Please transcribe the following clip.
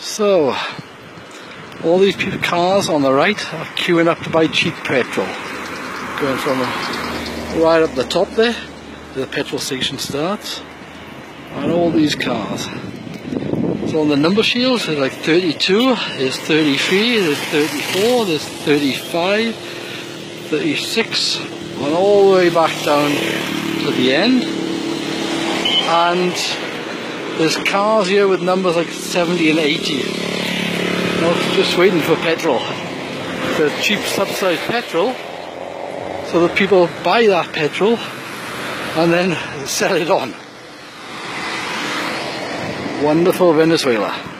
So, all these cars on the right are queuing up to buy cheap petrol. Going from right up the top there, the petrol station starts, and all these cars. So on the number shields, there's like 32, there's 33, there's 34, there's 35, 36, and all the way back down to the end. And there's cars here with numbers like 70 and 80. Now, just waiting for petrol. The cheap subsidized petrol, so that people buy that petrol and then sell it on. Wonderful Venezuela.